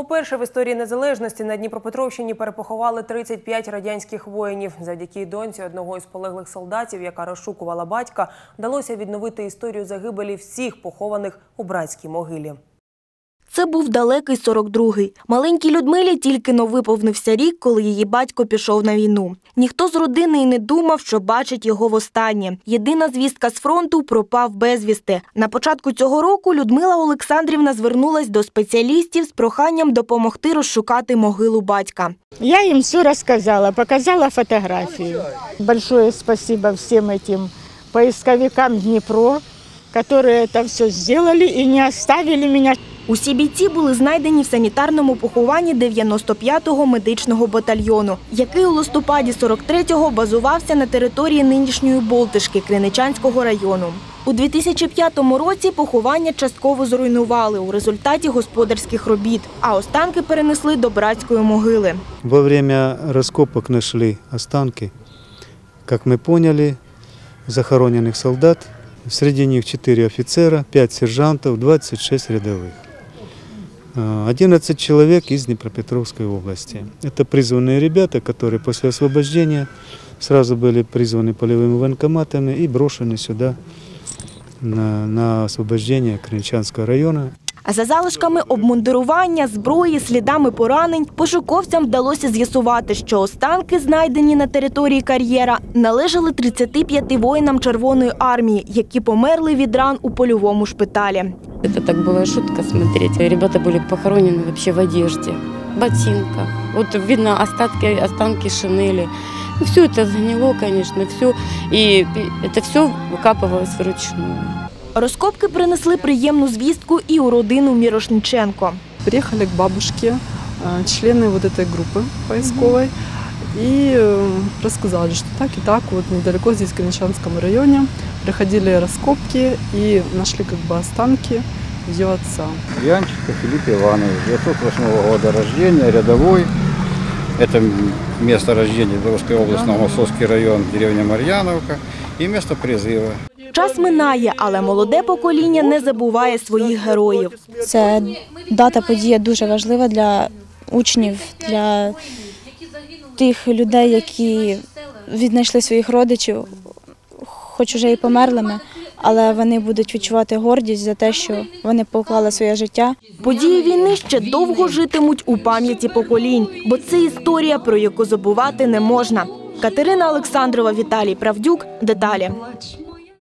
Уперше в історії незалежності на Дніпропетровщині перепоховали 35 радянських воїнів. Завдяки доньці одного із полеглих солдатів, яка розшукувала батька, вдалося відновити історію загибелі всіх похованих у братській могилі. Це був далекий 42-й. Маленькій Людмилі тільки но виповнився рік, коли її батько пішов на війну. Ніхто з родини й не думав, що бачить його востаннє. Єдина звістка з фронту пропав безвісти. На початку цього року Людмила Олександрівна звернулась до спеціалістів з проханням допомогти розшукати могилу батька. Я им все рассказала, показала фотографию. Большое спасибо всем этим поисковикам Днепро, которые это все сделали и не оставили меня. Усі бійці були знайдені в санітарному похованні 95-го медичного батальйону, який у листопаді 43-го базувався на території нинішньої Болтишки Криничанського району. У 2005 році поховання частково зруйнували у результаті господарських робіт, а останки перенесли до братської могили. Во время раскопок нашли останки, как мы поняли, захороненных солдат. Среди них 4 офицера, 5 сержантов, 26 рядовых. А, 11 человек из Днепропетровской области. Это призванные ребята, которые после освобождения сразу были призваны полевыми военкоматами и брошены сюда на, на освобождение Кринчанского района. А за залишками обмундирування, зброї, слідами поранень, пошуковцям вдалося з'ясувати, що останки, знайдені на території кар'єра, належали 35 воїнам Червоної армії, які померли від ран у польовому шпиталі. Это так была шутка смотреть. Ребята были похоронены вообще в одежде, ботинках. Вот видно остатки, останки шинели. Ну, все это загнило, конечно, все. И это все выкапывалось вручную. Розкопки принесли приємну звістку і у родину Мірошниченко. Приехали к бабушке э, члены вот этой группы поисковой и э, рассказали, что так и так, вот недалеко здесь, в Кринчанском районе, проходили раскопки и нашли как бы останки ее отца. Янченко Филипп Иванович, 908 года рождения, рядовой. Это место рождения Белорусской области, Новосовский район, деревня Марьяновка и место призыва. Час минає, але молоде покоління не забуває своїх героїв. Це дата подія дуже важлива для учнів, для тих людей, які віднайшли своїх родичів, хоч уже і померлими, але вони будуть відчувати гордість за те, що вони поклали своє життя Події війни ще довго житимуть у пам'яті поколінь, бо це історія, про яку забувати не можна. Катерина Олександрова, Віталій Правдюк. Деталі.